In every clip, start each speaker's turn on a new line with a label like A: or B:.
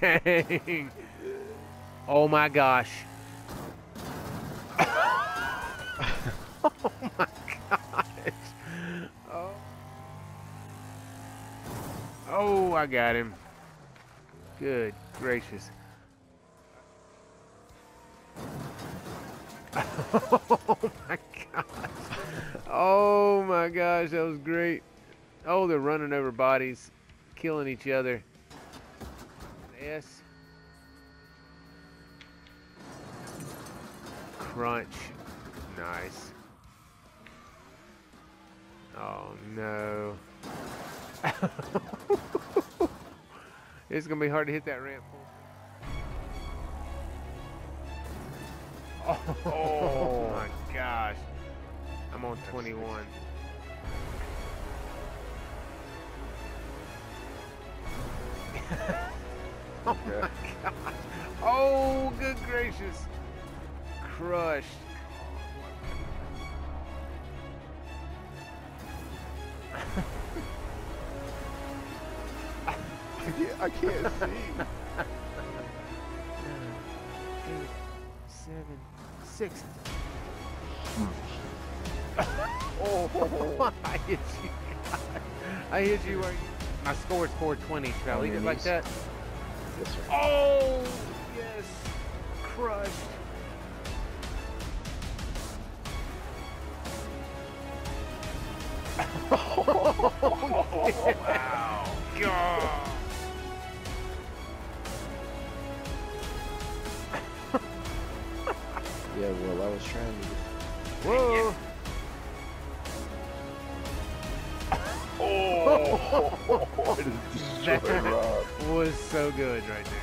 A: Dang. Oh my gosh. oh my gosh. Oh. Oh, I got him. Good gracious. Oh my gosh. Oh my gosh, that was great. Oh, they're running over bodies, killing each other. S. Crunch. Nice. Oh no. it's gonna be hard to hit that ramp. Oh, oh my gosh. I'm on 21. oh my gosh. Oh, good gracious. Crushed.
B: I can't, I can't see.
A: Eight, seven, six.
B: Oh,
A: I hit you. I hit you where you... My score is 420. Should I leave it like that?
B: Yes, sir.
A: Oh, yes. Crushed.
B: wow.
A: God.
C: Yeah, well, I was trying to.
A: Whoa.
B: Oh, it is destroyed
A: That
B: Rob.
A: was so good right there.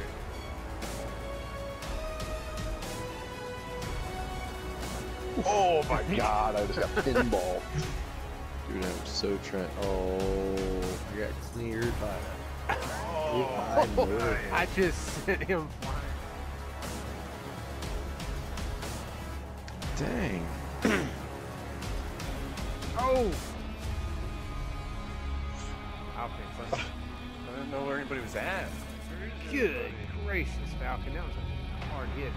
B: Oh my god, I just got pinball.
C: Dude, I'm so trying. Oh, I got cleared by that.
B: Oh,
C: I knew.
A: I just sent him flying.
C: Dang.
A: Oh.
D: Didn't know where was at.
A: Good gracious, Falcon. That was a hard hit,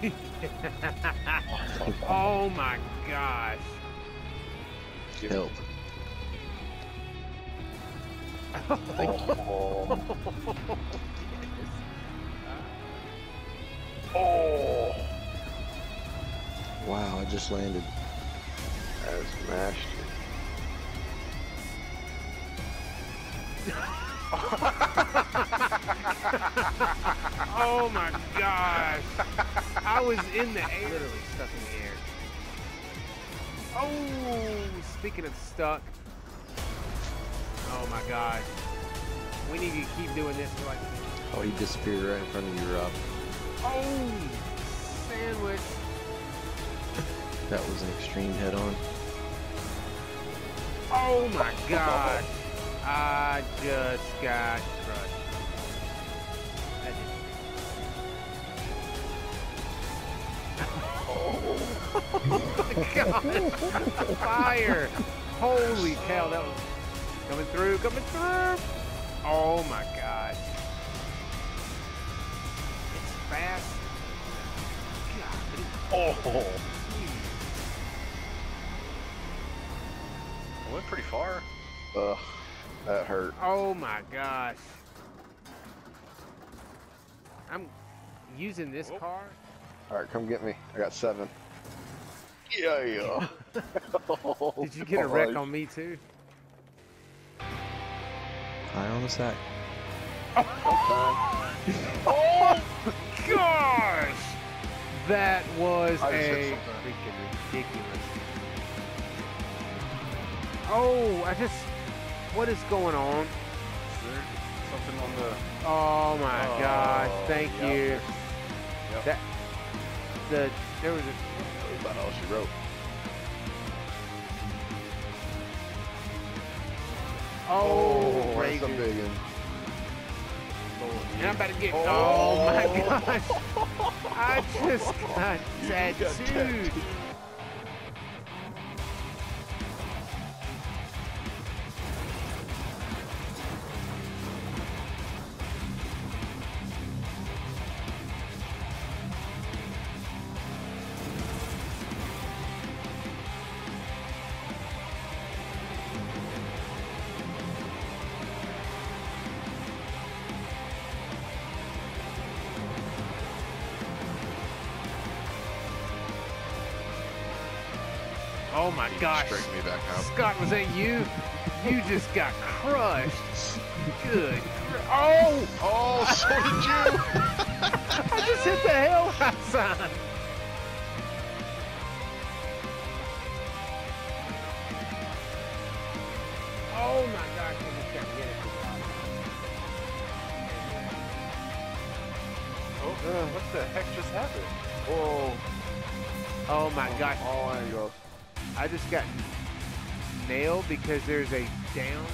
A: dude. oh my gosh.
C: Help.
B: Oh. oh.
C: Wow, I just landed.
B: I smashed
A: Oh my gosh. I was in the air. Literally stuck in the air. Oh, speaking of stuck. Oh my gosh. We need to keep doing this for like.
C: Oh, he disappeared right in front of you, Rob.
A: Oh, sandwich.
C: That was an extreme head-on.
A: Oh my gosh. I just got crushed. Oh my god. Fire. Holy cow, that was coming through, coming through. Oh my god. It's fast. God,
B: Oh.
D: I went pretty far.
B: Ugh. That hurt.
A: Oh my gosh. I'm using this
D: Oh.
A: car.
B: Alright, come get me. I got seven. Yeah, yeah.
A: oh, Did you get a wreck on me too?
C: I on the sack.
A: Oh gosh! That was
B: I just hit
A: a
B: something.
A: freaking ridiculous. Oh, I just. What is going on?
D: Something on the?
A: Oh my
D: Oh,
A: gosh! Thank
D: yep.
A: you.
D: Yep.
A: That the there was a
B: About all she wrote.
A: oh, oh
B: that's a big one.
A: And I'm about to get.
B: Oh.
A: Oh, my gosh! I just got
B: You got
A: tattooed. Oh my gosh.
C: Straighten me back out.
A: Scott, was that you? You just got crushed. Good. Oh!
C: Oh, so did you!
A: I just hit the hell sign. Oh my gosh, I just got hit
D: Oh, what the heck just happened?
B: Whoa.
A: Oh my gosh,
B: All angles.
A: I just got nailed because there's a down